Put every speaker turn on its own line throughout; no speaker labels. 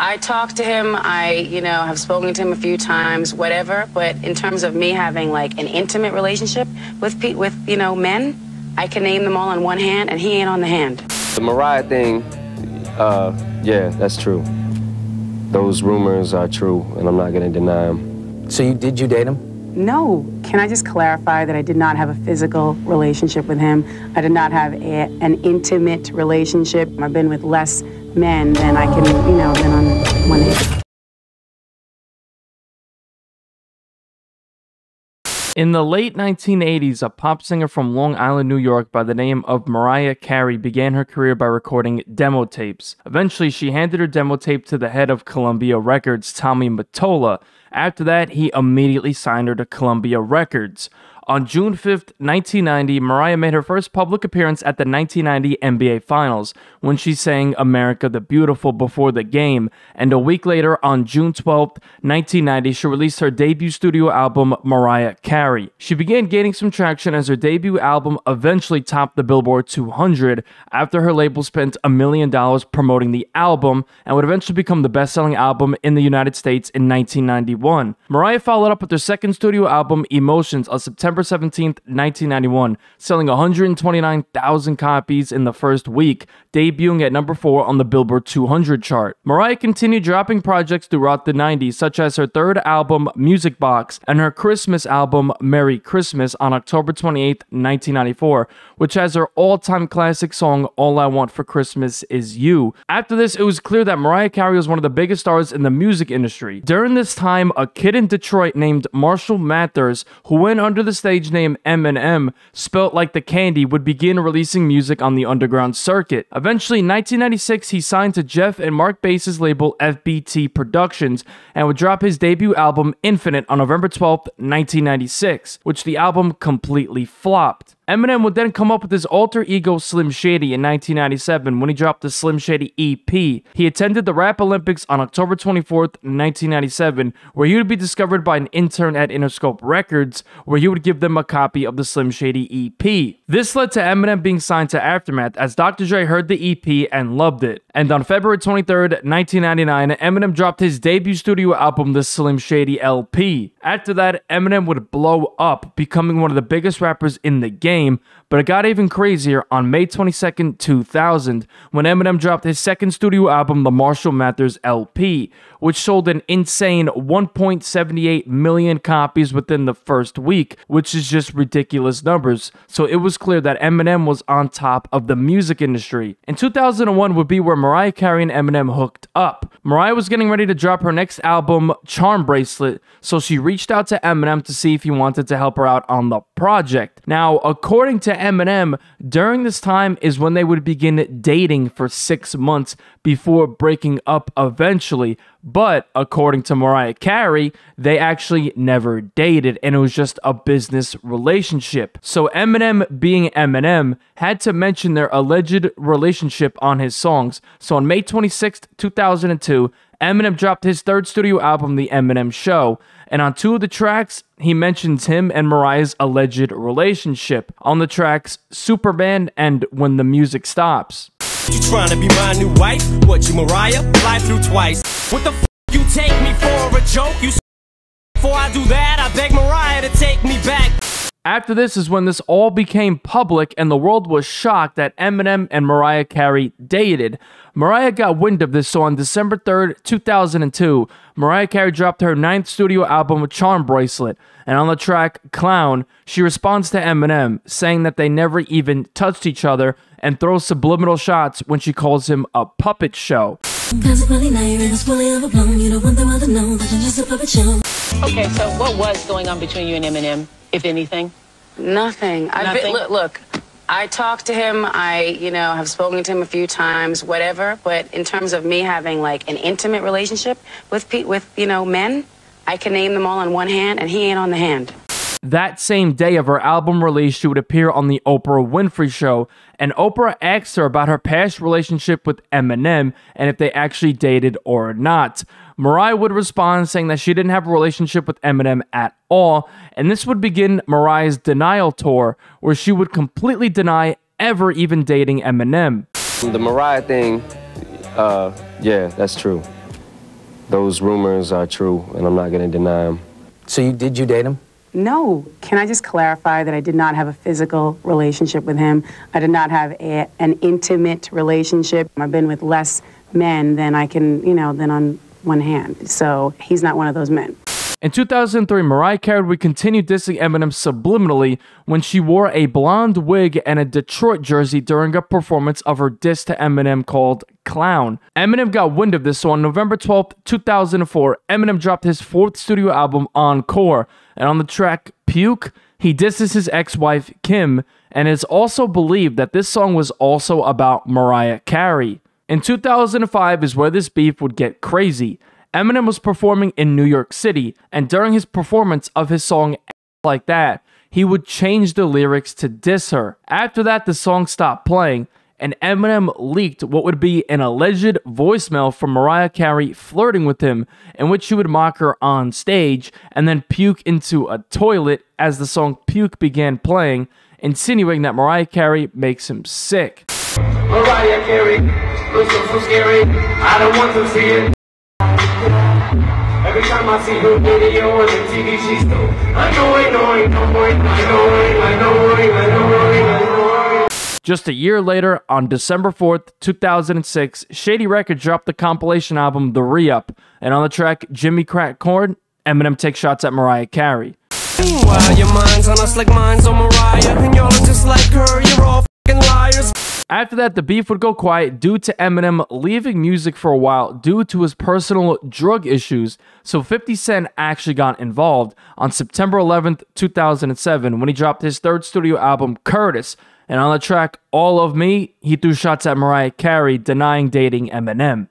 I talked to him. I, you know, have spoken to him a few times, whatever. But in terms of me having like an intimate relationship with pe- with you know men, I can name them all on one hand, and he ain't on the hand.
The Mariah thing, uh, yeah, that's true. Those rumors are true, and I'm not gonna deny them.
So you did you date him?
No. Can I just clarify that I did not have a physical relationship with him? I did not have a, an intimate relationship. I've been with less men than I can, you know, than on one hand.
In the late 1980s, a pop singer from Long Island, New York by the name of Mariah Carey began her career by recording demo tapes. Eventually, she handed her demo tape to the head of Columbia Records, Tommy Mottola. After that, he immediately signed her to Columbia Records. On June 5th, 1990, Mariah made her first public appearance at the 1990 NBA Finals when she sang America the Beautiful before the game, and a week later, on June 12th, 1990, she released her debut studio album, Mariah Carey. She began gaining some traction as her debut album eventually topped the Billboard 200 after her label spent a million dollars promoting the album and would eventually become the best selling album in the United States in 1991. Mariah followed up with her second studio album, Emotions, on September September 17th, 1991, selling 129,000 copies in the first week, debuting at number 4 on the Billboard 200 chart. Mariah continued dropping projects throughout the 90s, such as her third album, Music Box, and her Christmas album, Merry Christmas, on October 28, 1994, which has her all time classic song, All I Want for Christmas Is You. After this, it was clear that Mariah Carey was one of the biggest stars in the music industry. During this time, a kid in Detroit named Marshall Mathers, who went under the stage name Eminem, spelt like the candy, would begin releasing music on the underground circuit. Eventually, in 1996, he signed to Jeff and Mark Bass's label FBT Productions and would drop his debut album Infinite on November 12, 1996, which the album completely flopped. Eminem would then come up with his alter ego Slim Shady in 1997 when he dropped the Slim Shady EP. He attended the Rap Olympics on October 24th, 1997, where he would be discovered by an intern at Interscope Records, where he would give them a copy of the Slim Shady EP. This led to Eminem being signed to Aftermath as Dr. Dre heard the EP and loved it. And on February 23rd, 1999, Eminem dropped his debut studio album, The Slim Shady LP. After that, Eminem would blow up, becoming one of the biggest rappers in the game but it got even crazier on May 22nd, 2000, when Eminem dropped his second studio album, The Marshall Mathers LP, which sold an insane 1.78 million copies within the first week, which is just ridiculous numbers. So it was clear that Eminem was on top of the music industry. In 2001 would be where Mariah Carey and Eminem hooked up. Mariah was getting ready to drop her next album, Charm Bracelet, so she reached out to Eminem to see if he wanted to help her out on the project. Now, according to Eminem, during this time is when they would begin dating for six months before breaking up eventually. But according to Mariah Carey, they actually never dated and it was just a business relationship. So Eminem, being Eminem, had to mention their alleged relationship on his songs. So on May 26, 2002, Eminem dropped his third studio album, The Eminem Show, and on two of the tracks, he mentions him and Mariah's alleged relationship. On the tracks Superman and When the Music Stops.
You trying to be my new wife? What, you Mariah? Fly through twice. What the f you take me for a joke? You before I do that, I beg Mariah to take me back.
After this is when this all became public and the world was shocked that Eminem and Mariah Carey dated. Mariah got wind of this, so on December 3rd, 2002, Mariah Carey dropped her ninth studio album, Charm Bracelet, and on the track Clown, she responds to Eminem, saying that they never even touched each other and throws subliminal shots when she calls him a puppet show.
Okay, so
what was going on between you and Eminem, if anything? Nothing.
Nothing?
look, look, I talked to him. I, you know, have spoken to him a few times, whatever. But in terms of me having like an intimate relationship with pe with you know men, I can name them all on one hand, and he ain't on the hand.
That same day of her album release, she would appear on the Oprah Winfrey Show, and Oprah asked her about her past relationship with Eminem and if they actually dated or not. Mariah would respond saying that she didn't have a relationship with Eminem at all, and this would begin Mariah's denial tour, where she would completely deny ever even dating Eminem.
The Mariah thing, uh, yeah, that's true. those rumors are true, and I'm not going to deny them.
So you did you date him?
No. Can I just clarify that I did not have a physical relationship with him? I did not have a, an intimate relationship. I've been with less men than I can, you know, than on one hand. So he's not one of those men.
In 2003, Mariah Carey would continue dissing Eminem subliminally when she wore a blonde wig and a Detroit jersey during a performance of her diss to Eminem called Clown. Eminem got wind of this, so on November 12, 2004, Eminem dropped his fourth studio album, Encore, and on the track Puke, he disses his ex wife, Kim, and it's also believed that this song was also about Mariah Carey. In 2005 is where this beef would get crazy. Eminem was performing in New York City, and during his performance of his song Like That, he would change the lyrics to diss her. After that, the song stopped playing, and Eminem leaked what would be an alleged voicemail from Mariah Carey flirting with him, in which he would mock her on stage and then puke into a toilet as the song Puke began playing, insinuating that Mariah Carey makes him sick.
Mariah Carey looks so, so scary. I don't want to see it. Every time I see her video on the TV, she's so annoying, annoying, annoying, annoying, annoying, annoying, annoying.
Just a year later, on December 4th, 2006, Shady Records dropped the compilation album The Re Up, and on the track Jimmy Crack Corn, Eminem takes shots at Mariah Carey.
Meanwhile, your mind's on us like mine's on Mariah, and y'all are just like her. You're all fucking liars.
After that, the beef would go quiet due to Eminem leaving music for a while due to his personal drug issues, so 50 Cent actually got involved on September 11th, 2007, when he dropped his third studio album, Curtis, and on the track All of Me, he threw shots at Mariah Carey, denying dating Eminem.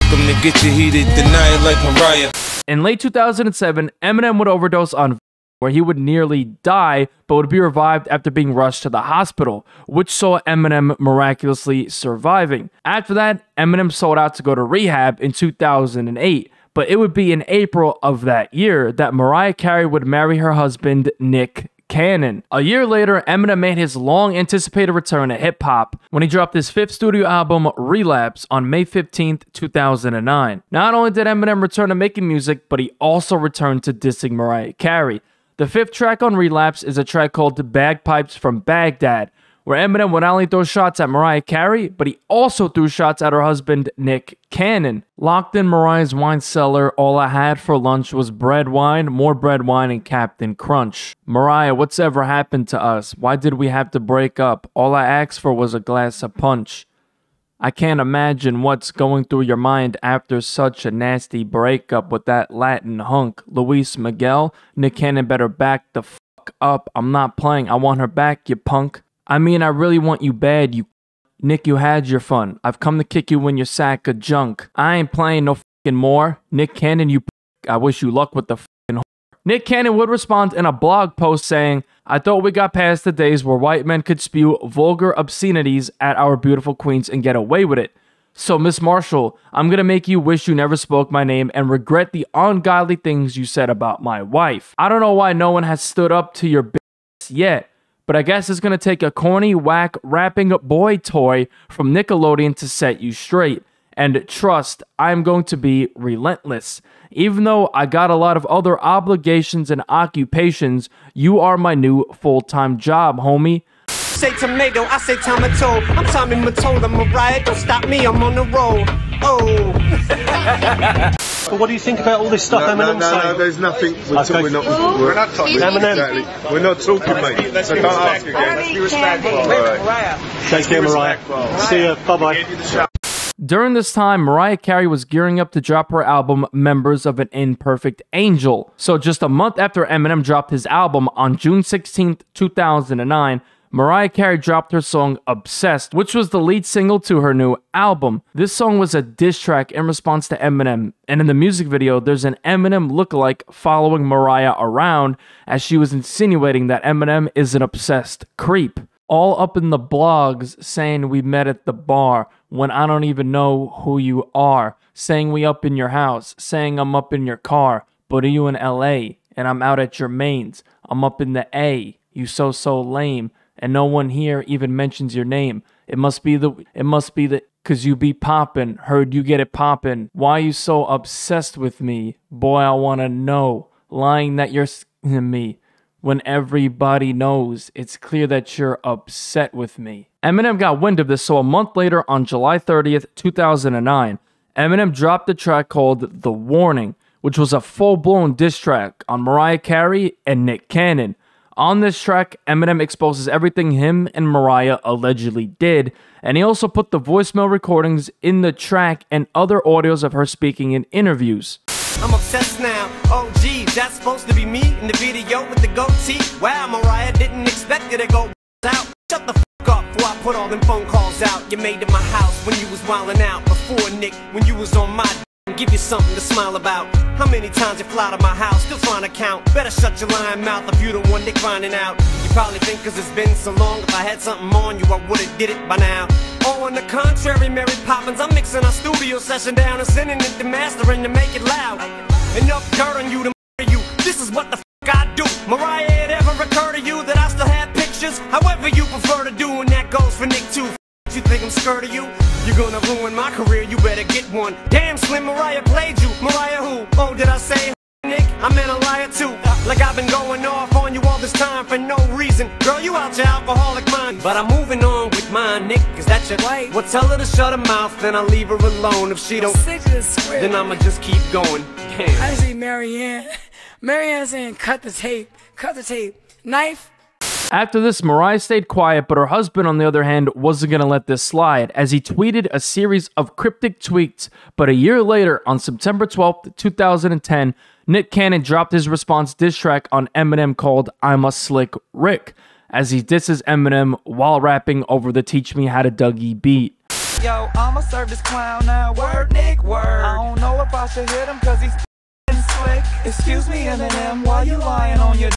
Come to get you heated, deny it like Mariah.
In late 2007, Eminem would overdose on where he would nearly die but would be revived after being rushed to the hospital, which saw Eminem miraculously surviving. After that, Eminem sold out to go to rehab in 2008, but it would be in April of that year that Mariah Carey would marry her husband, Nick Cannon. A year later, Eminem made his long anticipated return to hip hop when he dropped his fifth studio album, Relapse, on May 15th, 2009. Not only did Eminem return to making music, but he also returned to dissing Mariah Carey. The fifth track on Relapse is a track called Bagpipes from Baghdad, where Eminem would not only throw shots at Mariah Carey, but he also threw shots at her husband, Nick Cannon. Locked in Mariah's wine cellar, all I had for lunch was bread wine, more bread wine, and Captain Crunch. Mariah, what's ever happened to us? Why did we have to break up? All I asked for was a glass of punch. I can't imagine what's going through your mind after such a nasty breakup with that Latin hunk. Luis Miguel, Nick Cannon better back the fuck up. I'm not playing. I want her back, you punk. I mean, I really want you bad, you. Nick, you had your fun. I've come to kick you in your sack of junk. I ain't playing no fucking more. Nick Cannon, you. I wish you luck with the. Nick Cannon would respond in a blog post saying, I thought we got past the days where white men could spew vulgar obscenities at our beautiful queens and get away with it. So, Miss Marshall, I'm gonna make you wish you never spoke my name and regret the ungodly things you said about my wife. I don't know why no one has stood up to your bitch yet, but I guess it's gonna take a corny, whack, rapping boy toy from Nickelodeon to set you straight. And trust, I'm going to be relentless. Even though I got a lot of other obligations and occupations, you are my new full time job, homie.
Say tomato, I say tomato. I'm Tommy Mottola, Mariah. Don't stop me, I'm on the roll. Oh.
But what do you think about all this stuff
No, no,
Eminem's
no, no,
saying?
there's nothing. We're,
Okay.
we're not. We're, we're not talking.
Eminem.
Exactly. We're not talking, mate.
Let's
so
be
don't ask
respectful.
again. Let's be respectful. All right.
Take care, Mariah. See ya. Bye bye.
During this time, Mariah Carey was gearing up to drop her album Memoirs of an Imperfect Angel. So, just a month after Eminem dropped his album on June 16th, 2009, Mariah Carey dropped her song Obsessed, which was the lead single to her new album. This song was a diss track in response to Eminem, and in the music video, there's an Eminem lookalike following Mariah around as she was insinuating that Eminem is an obsessed creep. All up in the blogs saying we met at the bar when I don't even know who you are, saying we up in your house, saying I'm up in your car, but are you in LA and I'm out at your mains? I'm up in the A. You so so lame and no one here even mentions your name. It must be the it must be the Cause you be poppin', heard you get it poppin'. Why you so obsessed with me? Boy, I wanna know. Lying that you're me. When everybody knows, it's clear that you're upset with me. Eminem got wind of this, so a month later, on July 30th, 2009, Eminem dropped a track called The Warning, which was a full blown diss track on Mariah Carey and Nick Cannon. On this track, Eminem exposes everything him and Mariah allegedly did, and he also put the voicemail recordings in the track and other audios of her speaking in interviews.
I'm obsessed now. Oh, gee, that's supposed to be me in the video with the goatee. Wow, Mariah didn't expect it to go out. Shut the fuck up before I put all them phone calls out. You made it my house when you was wildin' out. Before Nick, when you was on my give you something to smile about. How many times you fly to my house, still trying to count. Better shut your lying mouth if you the one Nick finding out. You probably think cause it's been so long, if I had something on you, I would've did it by now. Oh, on the contrary, Mary Poppins, I'm mixing our studio session down and sending it to mastering to make it loud. Enough dirt on you to murder you. This is what the fuck I do. Mariah, it ever occur to you that I still have pictures? However you prefer to do, and that goes for Nick too. You think I'm scared of you? You're gonna ruin my career, you better get one. Damn, Slim Mariah played you. Mariah who? Oh, did I say Nick? I meant a liar too. Like I've been going off on you all this time for no reason. Girl, you out your alcoholic mind. But I'm moving on with mine, Nick. Is that your
Wait.
Well, tell her to shut her mouth, then I'll leave her alone. If she don't,
Sick of this script.
then I'ma just keep going. Damn.
I see Marianne. Marianne saying, cut the tape, cut the tape. Knife,
After this, Mariah stayed quiet, but her husband, on the other hand, wasn't going to let this slide as he tweeted a series of cryptic tweets. But a year later, on September 12th, 2010, Nick Cannon dropped his response diss track on Eminem called I'm a Slick Rick, as he disses Eminem while rapping over the Teach Me How to Dougie beat.
Yo, I'ma serve this clown now. Word, Nick, word. I don't know if I should hit him cause he's slick. Excuse me, Eminem, why you lying on your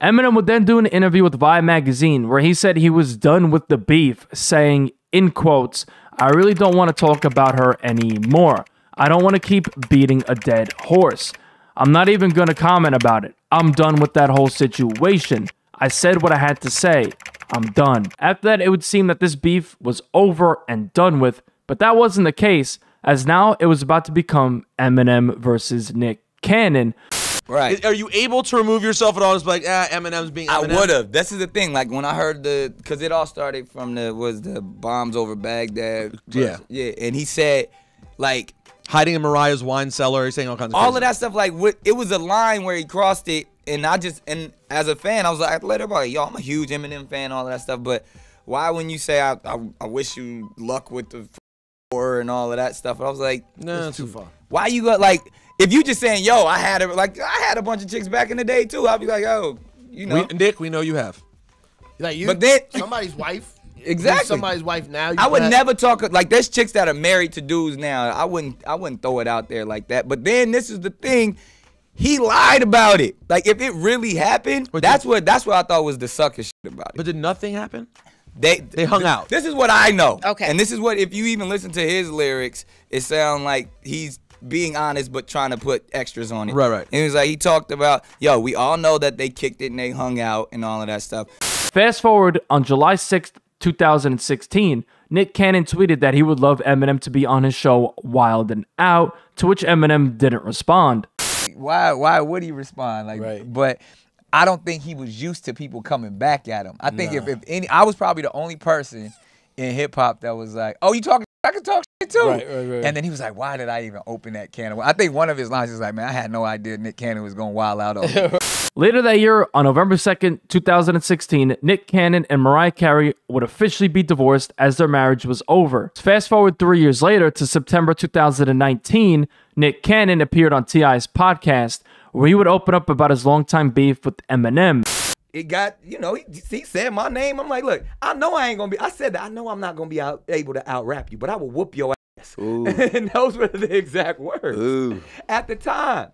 Eminem would then do an interview with Vibe magazine where he said he was done with the beef, saying, in quotes, I really don't want to talk about her anymore. I don't want to keep beating a dead horse. I'm not even going to comment about it. I'm done with that whole situation. I said what I had to say. I'm done. After that, it would seem that this beef was over and done with, but that wasn't the case, as now it was about to become Eminem versus Nick Cannon.
Right.
Are you able to remove yourself at all? Just like ah, Eminem's being
I would have. This is the thing. Like when I heard the, because it all started from the was the bombs over Baghdad.
Yeah.
yeah. And he said, like
hiding in Mariah's wine cellar, he's saying all kinds of
all
crazy
of that stuff. Like what, it was a line where he crossed it, and I just and as a fan, I was like, I let everybody, yo, I'm a huge Eminem fan, all of that stuff. But why when you say I, I, I wish you luck with the war and all of that stuff? And I was like,
No, too far.
Why you got like if you just saying, yo, I had a like I had a bunch of chicks back in the day too. I'd be like, oh, you know.
We, Nick, we know you have.
Like you,
But then-
somebody's wife.
Exactly.
Somebody's wife now.
I would
got-
never talk like there's chicks that are married to dudes now. I wouldn't I wouldn't throw it out there like that. But then this is the thing. He lied about it. Like if it really happened, that's what that's what I thought was the sucker shit about it.
But did nothing happen?
They
They hung out.
This is what I know.
Okay.
And this is what if you even listen to his lyrics, it sounds like he's being honest but trying to put extras on it.
Right, right.
And it was like he talked about, yo, we all know that they kicked it and they hung out and all of that stuff.
Fast forward on July 6th, 2016, Nick Cannon tweeted that he would love Eminem to be on his show Wild and Out, to which Eminem didn't respond.
why why would he respond like but I don't think he was used to people coming back at him. I think if, if any I was probably the only person in hip hop that was like, "Oh, you talking I can talk shit too."
Right, right, right.
And then he was like, "Why did I even open that can of I think one of his lines is like, "Man, I had no idea Nick Cannon was going wild out on." me."
Later that year, on November 2nd, 2016, Nick Cannon and Mariah Carey would officially be divorced as their marriage was over. Fast forward three years later to September 2019, Nick Cannon appeared on T.I.'s podcast, where he would open up about his longtime beef with Eminem.
It got, you know, he, he said my name. I'm like, "Look, I know I ain't going to be I said that I know I'm not going to be out, able to out rap you, but I will whoop your ass." and those were the exact words at the time.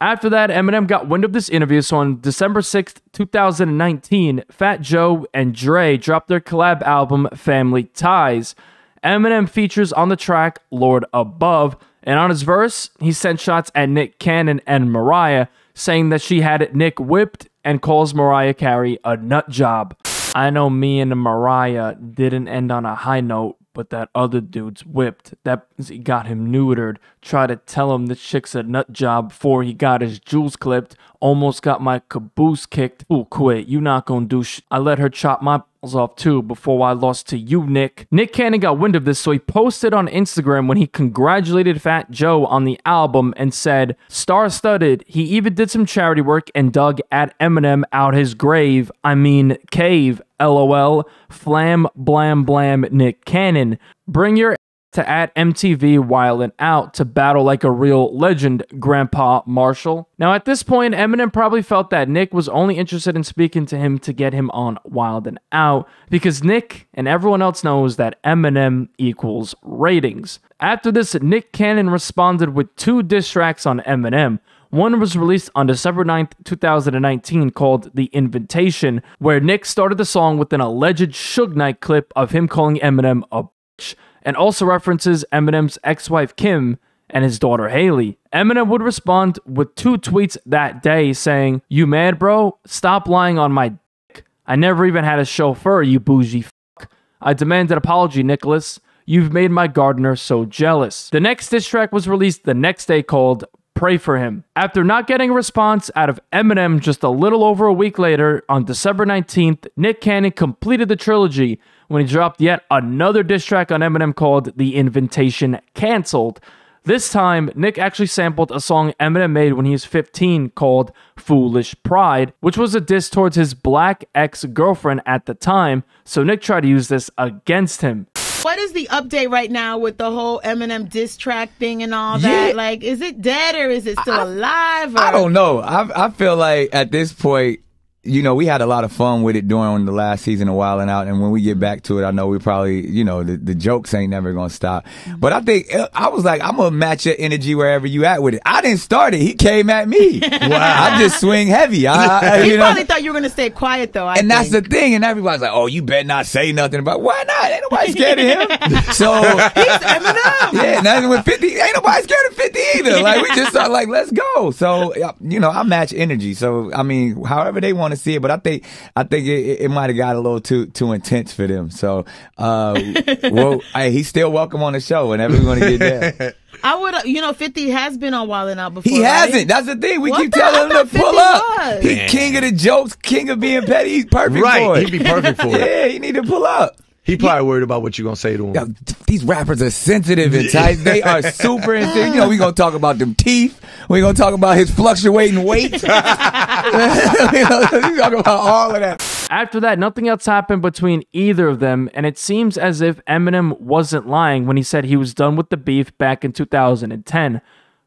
After that, Eminem got wind of this interview, so on December 6th, 2019, Fat Joe and Dre dropped their collab album Family Ties. Eminem features on the track Lord Above, and on his verse, he sent shots at Nick Cannon and Mariah, saying that she had Nick whipped and calls Mariah Carey a nut job. I know me and Mariah didn't end on a high note, but that other dude's whipped. That got him neutered. Tried to tell him this chick's a nut job before he got his jewels clipped. Almost got my caboose kicked. Fool quit. You not gonna do sh. I let her chop my balls off too before I lost to you, Nick. Nick Cannon got wind of this, so he posted on Instagram when he congratulated Fat Joe on the album and said, "Star studded." He even did some charity work and dug at Eminem out his grave. I mean cave. LOL. Flam blam blam. Nick Cannon. Bring your to add MTV Wild and Out to battle like a real legend, Grandpa Marshall. Now, at this point, Eminem probably felt that Nick was only interested in speaking to him to get him on Wild and Out because Nick and everyone else knows that Eminem equals ratings. After this, Nick Cannon responded with two diss tracks on Eminem. One was released on December 9th, 2019, called The Invitation, where Nick started the song with an alleged Suge Knight clip of him calling Eminem a bitch and also references Eminem's ex wife Kim and his daughter Hailie. Eminem would respond with two tweets that day saying, You mad, bro? Stop lying on my dick. I never even had a chauffeur, you bougie fuck. I demand an apology, Nicholas. You've made my gardener so jealous. The next diss track was released the next day called Pray for Him. After not getting a response out of Eminem just a little over a week later, on December 19th, Nick Cannon completed the trilogy when he dropped yet another diss track on Eminem called The Invitation Cancelled. This time, Nick actually sampled a song Eminem made when he was 15 called Foolish Pride, which was a diss towards his black ex girlfriend at the time, so Nick tried to use this against him.
What is the update right now with the whole Eminem diss track thing and all that?
Yeah.
Like, is it dead or is it still alive? Or?
I don't know. I I feel like at this point, you know, we had a lot of fun with it during the last season of Wild and Out, and when we get back to it, I know we probably, you know, the, the jokes ain't never gonna stop. But I think uh, I was like, I'm gonna match your energy wherever you at with it. I didn't start it; he came at me. Wow! I just swing heavy. I, I,
he
you know,
probably thought you were gonna stay quiet though. I
and that's the thing. And everybody's like, "Oh, you better not say nothing about." Why not? Ain't nobody scared of him. so
he's Eminem.
yeah, nothing with fifty. Ain't nobody scared of fifty either. Like we just are like, let's go. So you know, I match energy. So I mean, however they want to see it, but I think I think it, it might have got a little too too intense for them. So uh, well, hey, he's still welcome on the show whenever we want to get there.
I would, you know, Fifty has been on Wild and Out before.
He
right?
hasn't. That's the thing. We
What
keep
the-
telling him to pull up.
was.
He's king of the jokes, king of being petty. He's perfect
Right,
for it.
he'd be perfect for it.
Yeah, he need to pull up.
He probably worried about what you're gonna say to him.
Yeah, these rappers are sensitive and tight. They are super sensitive. You know, we gonna talk about them teeth. we gonna talk about his fluctuating weight. we gonna talk about all of that.
After that, nothing else happened between either of them, and it seems as if Eminem wasn't lying when he said he was done with the beef back in 2010.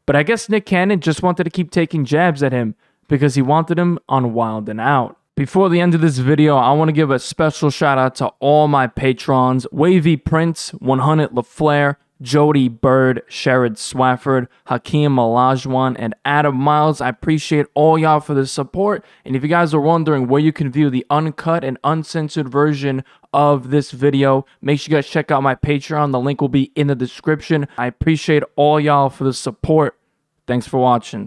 But I guess Nick Cannon just wanted to keep taking jabs at him because he wanted him on Wild and Out. Before the end of this video, I want to give a special shout out to all my patrons Wavy Prince, 100 LaFleur, Jody Bird, Sherrod Swafford, Hakeem Olajuwon, and Adam Miles. I appreciate all y'all for the support. And if you guys are wondering where you can view the uncut and uncensored version of this video, make sure you guys check out my Patreon. The link will be in the description. I appreciate all y'all for the support. Thanks for watching.